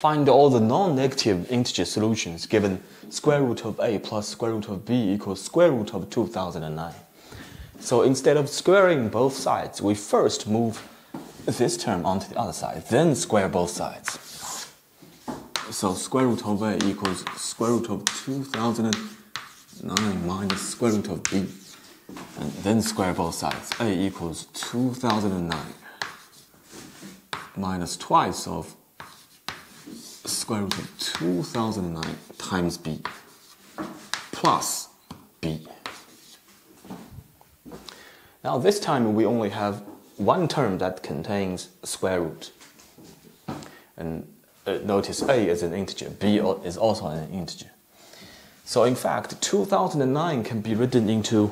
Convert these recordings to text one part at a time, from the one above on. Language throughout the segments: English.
Find all the non-negative integer solutions given square root of a plus square root of b equals square root of 2009. So instead of squaring both sides, we first move this term onto the other side, then square both sides. So square root of a equals square root of 2009 minus square root of b. And then square both sides. a equals 2009 minus twice of square root of 2009 times b plus b. Now this time we only have one term that contains square root. And uh, notice a is an integer, b is also an integer. So in fact, 2009 can be written into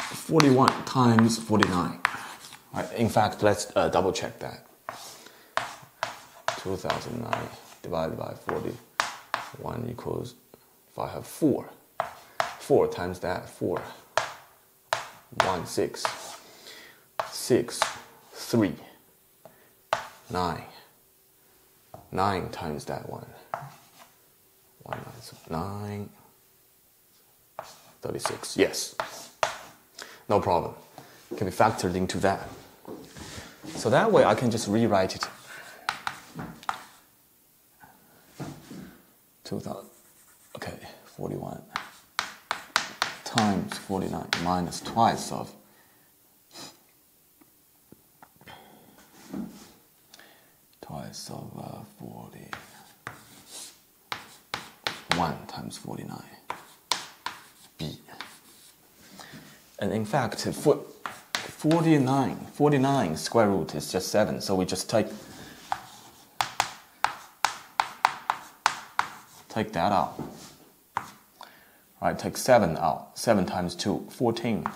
Forty-one times forty-nine. In fact, let's uh, double check that. 2009 divided by 41 equals, if I have 4, 4 times that, 4, 1, 6, 6, 3, 9, 9 times that 1, 1 9, 36, yes, no problem, can be factored into that. So that way I can just rewrite it. 2000, okay, 41 times 49 minus twice of twice of uh, 41 times 49 b. And in fact, for 49. 49 square root is just 7, so we just take take that out. Right, take 7 out. 7 times 2, 14.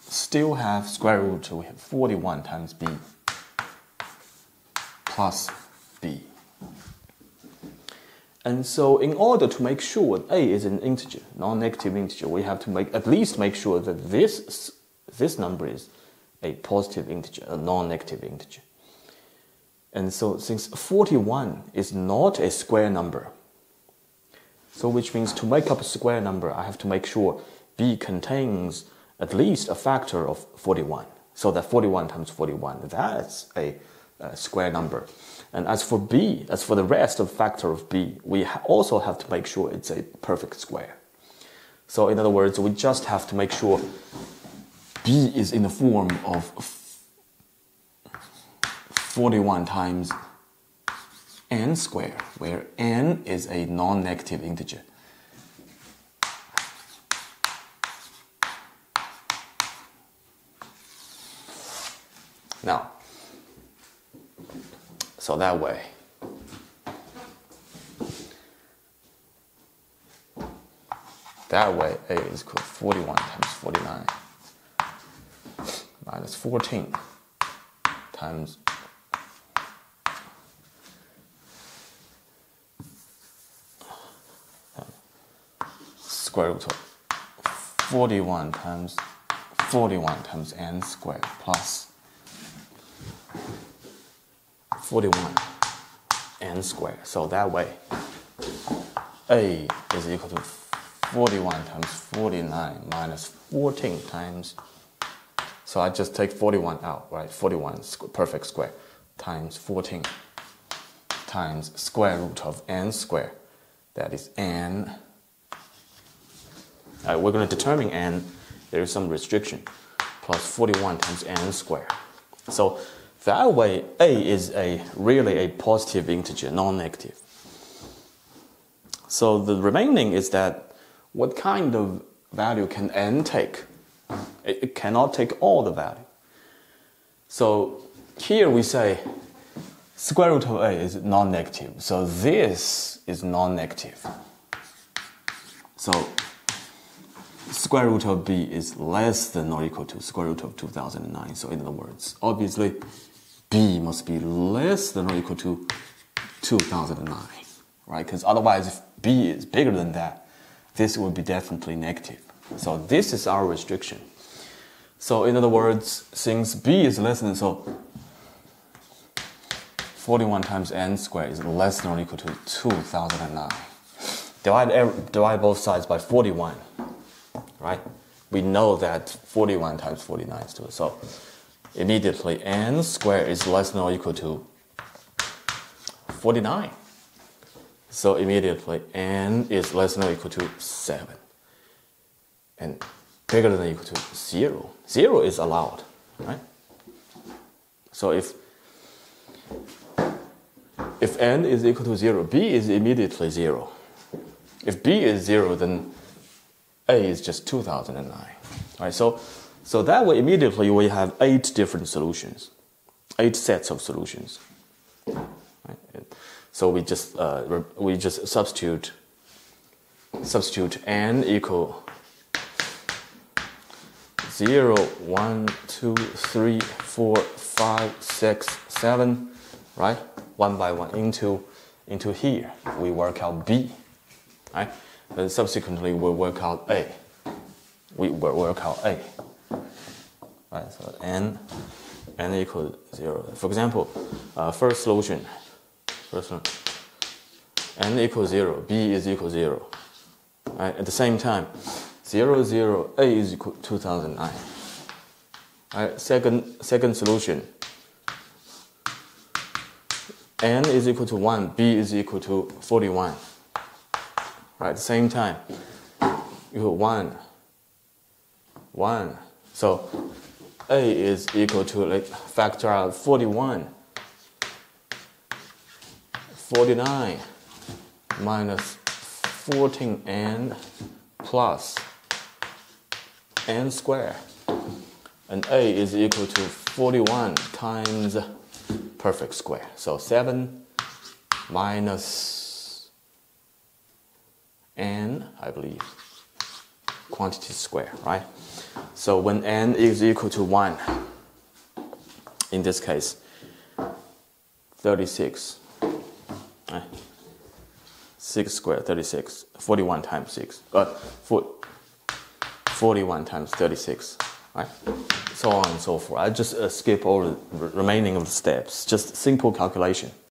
Still have square root, we have 41 times b plus b. And so in order to make sure a is an integer, non-negative integer, we have to make at least make sure that this this number is a positive integer, a non-negative integer. And so since 41 is not a square number, so which means to make up a square number, I have to make sure b contains at least a factor of 41. So that 41 times 41, that's a, a square number. And as for b, as for the rest of factor of b, we ha also have to make sure it's a perfect square. So in other words, we just have to make sure b is in the form of 41 times n squared, where n is a non-negative integer. Now, so that way, that way a is equal to 41 times 49 minus 14 times square root of 41 times 41 times n squared plus 41 n squared. So that way, a is equal to 41 times 49 minus 14 times so I just take 41 out, right? 41 perfect square times 14 times square root of n square. That is n. Right, we're going to determine n. There is some restriction. Plus 41 times n square. So that way, a is a really a positive integer, non-negative. So the remaining is that what kind of value can n take? It, it cannot take all the value. So here we say square root of a is non-negative. So this is non-negative. So square root of b is less than or equal to square root of 2009. So in other words, obviously b must be less than or equal to 2009, right? Because otherwise if b is bigger than that, this would be definitely negative. So this is our restriction. So in other words, since b is less than so 41 times n squared is less than or equal to 2009. Divide, er, divide both sides by 41, right? We know that 41 times 49 is 2. So immediately n squared is less than or equal to 49. So immediately n is less than or equal to 7. And bigger than equal to 0. 0 is allowed, right? So if if n is equal to 0, b is immediately 0. If b is 0, then a is just 2009. Right? So, so that way, immediately we have eight different solutions, eight sets of solutions. Right? So we just, uh, we just substitute, substitute n equal 0, 1, 2, 3, 4, 5, 6, 7, right? one by one into, into here. We work out B, right? Then subsequently we work out A. We work out A. Right, so n, n equals zero. For example, uh, first solution, first one, n equals zero, B is equal zero. Right, at the same time, zero, zero, A is equal to 2009. Right, second, second solution, n is equal to 1, b is equal to 41. Right, same time, you have 1, 1. So a is equal to, like, factor out 41. 49 minus 14n plus n squared. And a is equal to 41 times perfect square. So 7 minus n, I believe, quantity square, right? So when n is equal to 1, in this case, 36, right? 6 squared, 36, 41 times 6, uh, 41 times 36, right? so on and so forth. I just uh, skip all the remaining of the steps, just simple calculation.